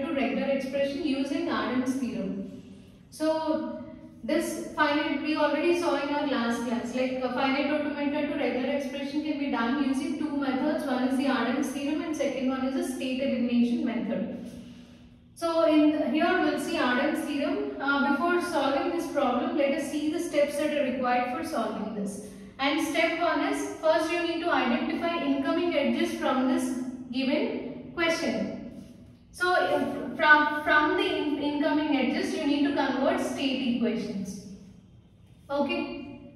to regular expression using Arden's theorem. So this finite we already saw in our last class like a finite automata to regular expression can be done using two methods. One is the Arden's theorem and second one is the state elimination method. So in here we'll see Arden's theorem. Uh, before solving this problem, let us see the steps that are required for solving this. And step 1 is, first you need to identify incoming edges from this given question. So from, from the in, incoming edges, you need to convert state equations. Okay.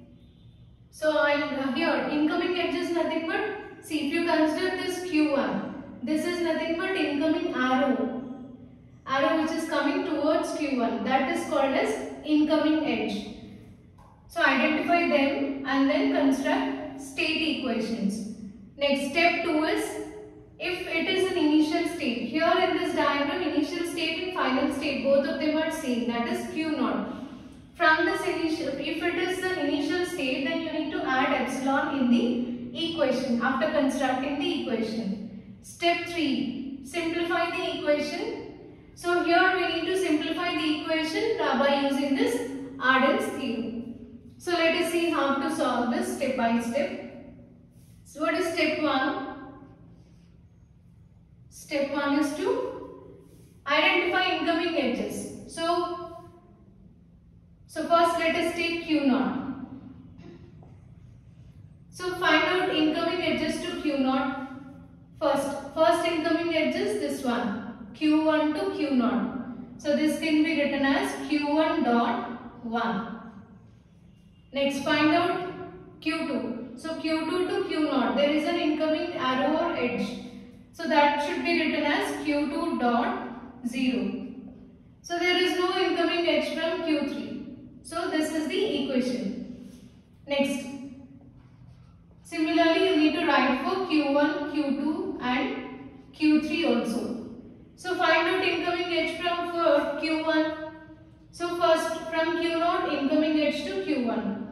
So I, here, incoming edges nothing but, see if you consider this Q1, this is nothing but incoming arrow arrow which is coming towards Q1 that is called as incoming edge. So identify them and then construct state equations. Next step 2 is if it is an initial state. Here in this diagram initial state and final state both of them are same that is Q naught. From this initial if it is the initial state then you need to add epsilon in the equation after constructing the equation. Step 3 simplify the equation so here we need to simplify the equation uh, by using this Arden's theorem. So let us see how to solve this step by step. So what is step 1? Step 1 is to identify incoming edges. So, so first let us take Q0. So find out incoming edges to Q0 First, first incoming edges this one q1 to q0. So this can be written as q1 dot 1. Next find out q2. So q2 to q0 there is an incoming arrow or edge. So that should be written as q2 dot 0. So there is no incoming edge from q3. So this is the equation. Next. Similarly you need to write for q1, q2 and q3 also. So find out incoming edge from Q1. So first from Q0 incoming edge to Q1.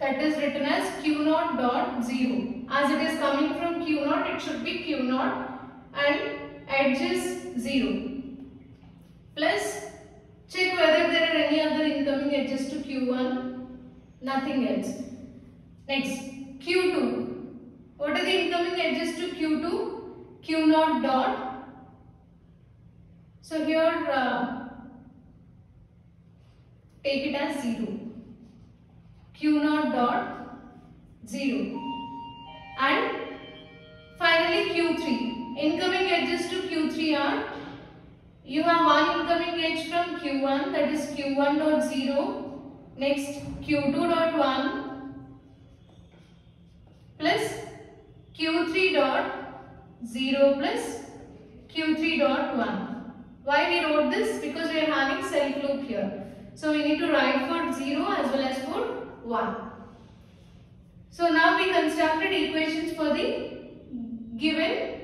That is written as Q0 dot 0. As it is coming from Q0 it should be Q0 and edges 0. Plus check whether there are any other incoming edges to Q1. Nothing else. Next Q2. What are the incoming edges to Q2? Q0 dot so here uh, take it as 0. Q naught dot 0. And finally Q3. Incoming edges to Q3 are you have one incoming edge from Q1 that is Q1 dot 0. Next Q2 dot 1 plus Q3 dot 0 plus Q3 dot 1. Why we wrote this? Because we are having self loop here. So we need to write for 0 as well as for 1. So now we constructed equations for the given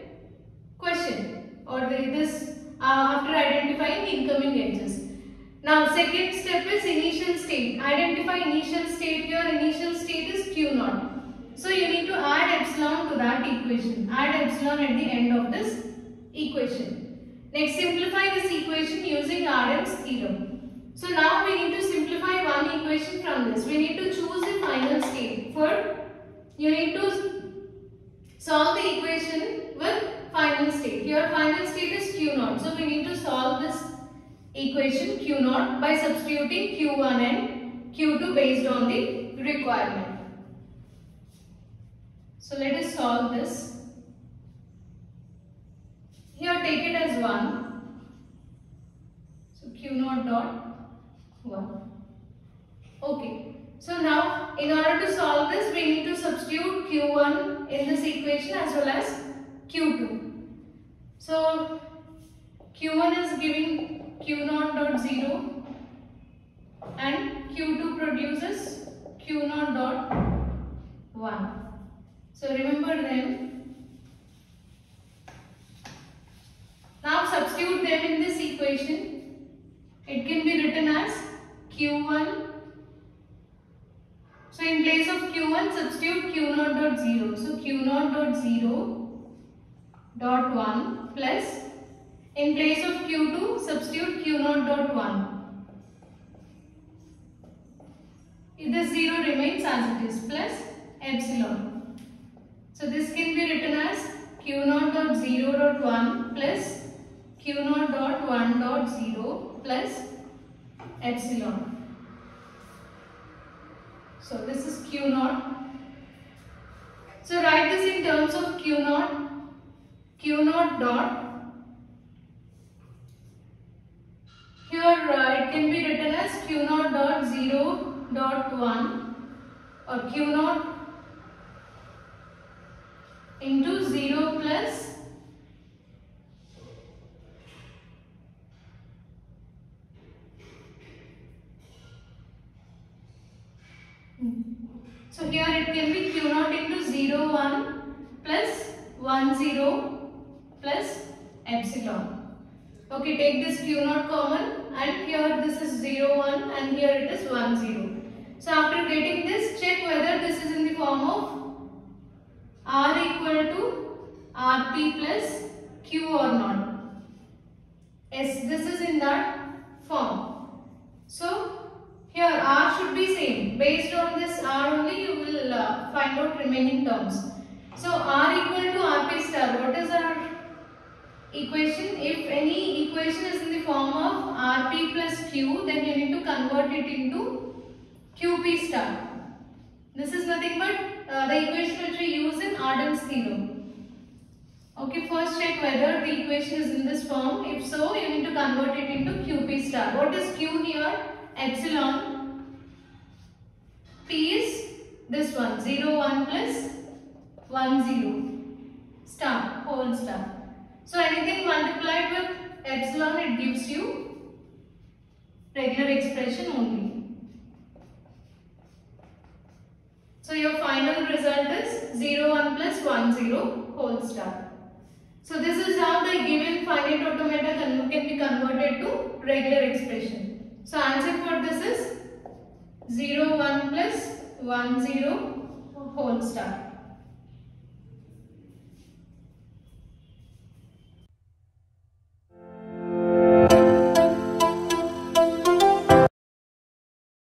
question or the, this uh, after identifying incoming edges. Now second step is initial state. Identify initial state here. Initial state is Q naught. So you need to add epsilon to that equation. Add epsilon at the end of this equation. Next, simplify this equation using Arden's theorem. So now we need to simplify one equation from this. We need to choose the final state. For you need to solve the equation with final state. Here final state is Q naught. So we need to solve this equation Q naught by substituting Q1 and Q2 based on the requirement. So let us solve this. Here take it as 1. So Q naught dot 1. Okay. So now in order to solve this we need to substitute Q1 in this equation as well as Q2. So Q1 is giving Q naught dot 0 and Q2 produces Q naught dot 1. So remember them Now substitute them in this equation. It can be written as Q1. So in place of Q1 substitute Q0 dot 0. So Q0 dot 0 dot 1 plus In place of Q2, substitute Q0 dot 1. This 0 remains as it is plus epsilon. So this can be written as Q0 dot 0 dot 1 plus Q0 dot 1 dot 0 plus epsilon. So this is Q0. So write this in terms of Q0, Q0 dot. Here uh, it can be written as Q0 dot 0 dot 1 or Q0 into 0 plus So here it can be q 0 into 0 1 plus 1 0 plus epsilon. Okay, take this q 0 common and here this is 0 1 and here it is 1 0. So after getting this, check whether this is in the form of r equal to rp plus q or not. Yes, this is in that form. So here R should be same. Based on this R only you will uh, find out remaining terms. So R equal to Rp star. What is our equation? If any equation is in the form of Rp plus Q then you need to convert it into Qp star. This is nothing but uh, the equation which we use in Arden's theorem. Okay, first check whether the equation is in this form. If so, you need to convert it into Qp star. What is Q here? epsilon p is this one 0 1 plus 1 0 star whole star so anything multiplied with epsilon it gives you regular expression only. So your final result is 0 1 plus 1 0 whole star. So this is how the given finite automata can be converted to regular expression. So answer for this is 0 1 plus 1 0 whole star.